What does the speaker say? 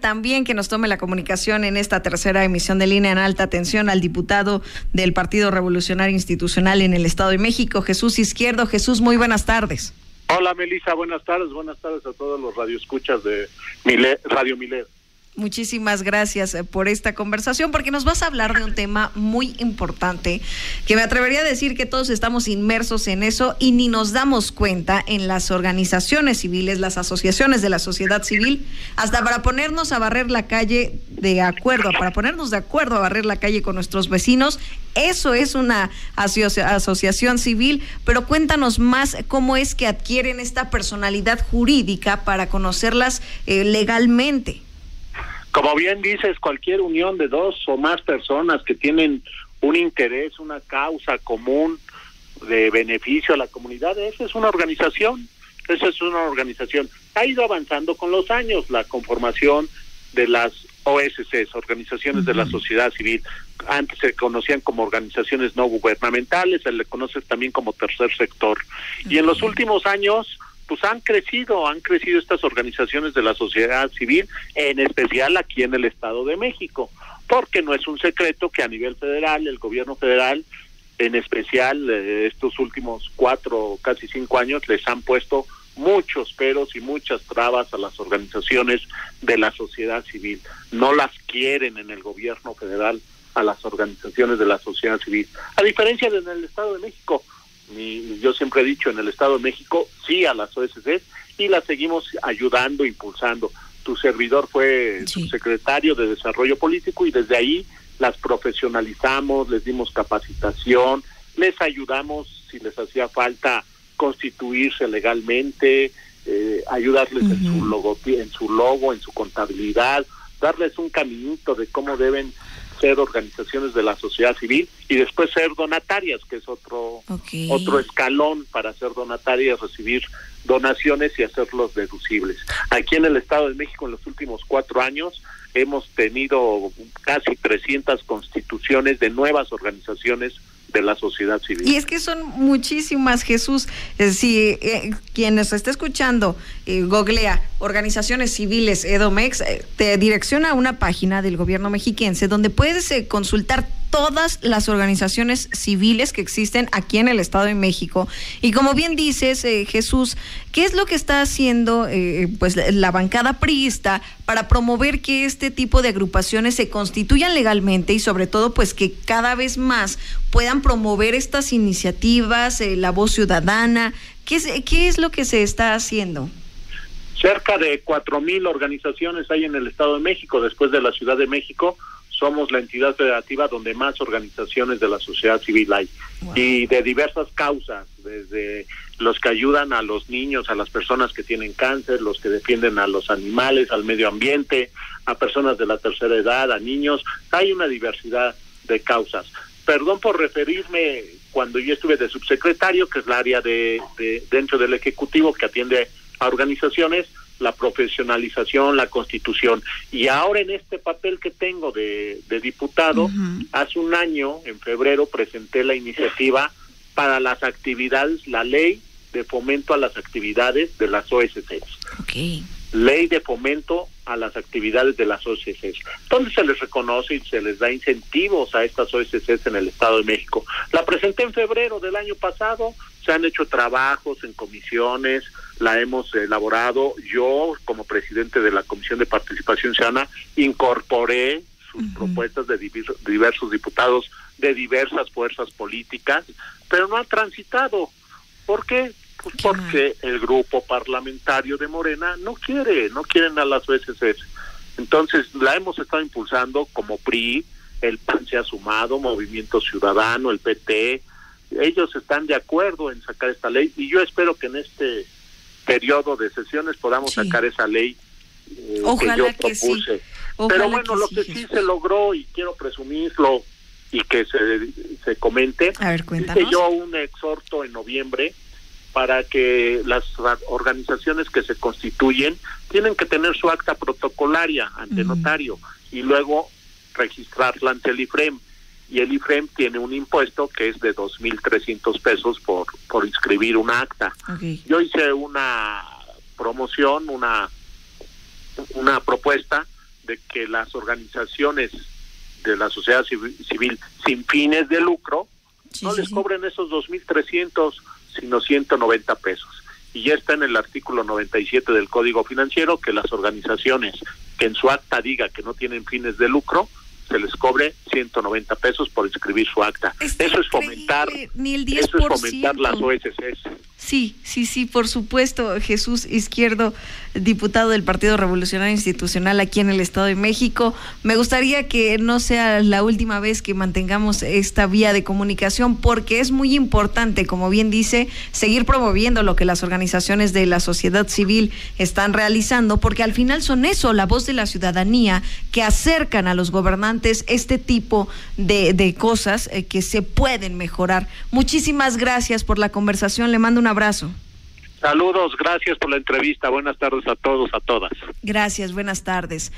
también que nos tome la comunicación en esta tercera emisión de línea en alta atención al diputado del Partido Revolucionario Institucional en el Estado de México, Jesús Izquierdo. Jesús, muy buenas tardes. Hola Melissa, buenas tardes, buenas tardes a todos los radioescuchas de Radio Milet. Muchísimas gracias eh, por esta conversación, porque nos vas a hablar de un tema muy importante, que me atrevería a decir que todos estamos inmersos en eso y ni nos damos cuenta en las organizaciones civiles, las asociaciones de la sociedad civil, hasta para ponernos a barrer la calle de acuerdo, para ponernos de acuerdo a barrer la calle con nuestros vecinos. Eso es una asociación civil, pero cuéntanos más cómo es que adquieren esta personalidad jurídica para conocerlas eh, legalmente. Como bien dices, cualquier unión de dos o más personas que tienen un interés, una causa común de beneficio a la comunidad, esa es una organización, esa es una organización. Ha ido avanzando con los años la conformación de las OSCs, organizaciones de la sociedad civil. Antes se conocían como organizaciones no gubernamentales, se le conoce también como tercer sector. Y en los últimos años, pues han crecido, han crecido estas organizaciones de la sociedad civil, en especial aquí en el Estado de México, porque no es un secreto que a nivel federal, el gobierno federal, en especial eh, estos últimos cuatro, casi cinco años, les han puesto muchos peros y muchas trabas a las organizaciones de la sociedad civil. No las quieren en el gobierno federal a las organizaciones de la sociedad civil. A diferencia de en el Estado de México, yo siempre he dicho en el Estado de México sí a las OSC y las seguimos ayudando, impulsando. Tu servidor fue subsecretario de Desarrollo Político y desde ahí las profesionalizamos, les dimos capacitación, les ayudamos si les hacía falta constituirse legalmente, eh, ayudarles en su logo, en su logo, en su contabilidad, darles un caminito de cómo deben ser organizaciones de la sociedad civil y después ser donatarias, que es otro otro escalón para ser donatarias, recibir donaciones y hacerlos deducibles. Aquí en el Estado de México en los últimos cuatro años hemos tenido casi 300 constituciones de nuevas organizaciones la sociedad civil. Y es que son muchísimas, Jesús. Eh, si eh, quien nos está escuchando, eh, googlea organizaciones civiles Edomex, eh, te direcciona a una página del gobierno mexiquense donde puedes consultar todas las organizaciones civiles que existen aquí en el Estado de México. Y como bien dices, Jesús, ¿qué es lo que está haciendo pues la bancada priista para promover que este tipo de agrupaciones se constituyan legalmente y sobre todo pues que cada vez más puedan promover estas iniciativas, eh, la voz ciudadana. ¿Qué es, ¿Qué es lo que se está haciendo? Cerca de cuatro mil organizaciones hay en el Estado de México. Después de la Ciudad de México, somos la entidad federativa donde más organizaciones de la sociedad civil hay. Y de diversas causas, desde los que ayudan a los niños, a las personas que tienen cáncer, los que defienden a los animales, al medio ambiente, a personas de la tercera edad, a niños. Hay una diversidad de causas perdón por referirme cuando yo estuve de subsecretario, que es la área de, dentro del Ejecutivo que atiende a organizaciones, la profesionalización, la constitución. Y ahora en este papel que tengo de, diputado, hace un año, en febrero, presenté la iniciativa para las actividades, la ley de fomento a las actividades de las OSCs. Okay ley de fomento a las actividades de las OSCs, donde se les reconoce y se les da incentivos a estas OSCs en el Estado de México. La presenté en febrero del año pasado, se han hecho trabajos en comisiones, la hemos elaborado. Yo, como presidente de la Comisión de Participación Ciudadana, incorporé sus propuestas de diversos diputados de diversas fuerzas políticas, pero no han transitado. ¿Por qué? Pues porque el grupo parlamentario de Morena no quiere, no quieren a las OSCs. Entonces la hemos estado impulsando como PRI, el PAN se ha sumado, Movimiento Ciudadano, el PT, ellos están de acuerdo en sacar esta ley y yo espero que en este periodo de sesiones podamos sacar esa ley eh, que yo propuse. Pero bueno, lo que sí se logró y quiero presumirlo y que se, se comente, A ver, hice yo un exhorto en noviembre para que las organizaciones que se constituyen tienen que tener su acta protocolaria ante notario y luego registrarla ante el IFREM. Y el IFREM tiene un impuesto que es de 2.300 pesos por, por inscribir un acta. Yo hice una promoción, una, una propuesta de que las organizaciones de la sociedad civil, sin fines de lucro no les cobren esos 2.300, sino 190 pesos. Y ya está en el artículo 97 del Código Financiero que las organizaciones que en su acta diga que no tienen fines de lucro, se les cobre 190 pesos por escribir su acta. eso es fomentar, ni el 10%. eso es fomentar las OSCs. Sí, sí, sí, por supuesto. Jesús Izquierdo, diputado del Partido Revolucionario Institucional aquí en el Estado de México. Me gustaría que no sea la última vez que mantengamos esta vía de comunicación porque es muy importante, como bien dice, seguir promoviendo lo que las organizaciones de la sociedad civil están realizando porque al final son eso, la voz de la ciudadanía que acercan a los gobernantes este tipo de, cosas eh, que se pueden mejorar. Muchísimas gracias por la conversación. Le mando una abrazo. Saludos, gracias por la entrevista. Buenas tardes a todos, a todas. Gracias, buenas tardes.